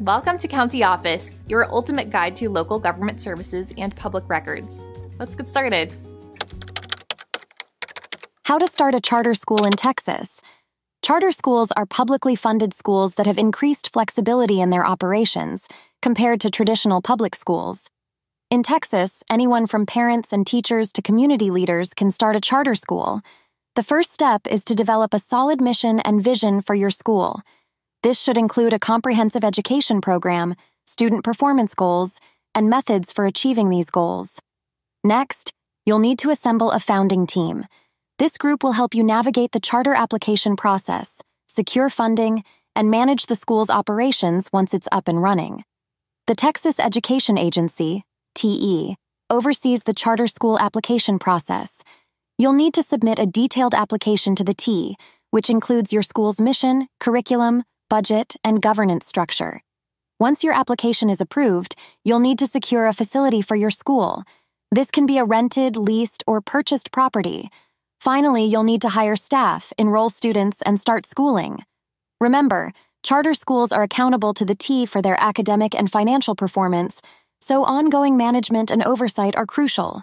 Welcome to County Office, your ultimate guide to local government services and public records. Let's get started. How to start a charter school in Texas. Charter schools are publicly funded schools that have increased flexibility in their operations compared to traditional public schools. In Texas, anyone from parents and teachers to community leaders can start a charter school. The first step is to develop a solid mission and vision for your school. This should include a comprehensive education program, student performance goals, and methods for achieving these goals. Next, you'll need to assemble a founding team. This group will help you navigate the charter application process, secure funding, and manage the school's operations once it's up and running. The Texas Education Agency, TEA, oversees the charter school application process. You'll need to submit a detailed application to the TEA, which includes your school's mission, curriculum, budget, and governance structure. Once your application is approved, you'll need to secure a facility for your school. This can be a rented, leased, or purchased property. Finally, you'll need to hire staff, enroll students, and start schooling. Remember, charter schools are accountable to the TEA for their academic and financial performance, so ongoing management and oversight are crucial.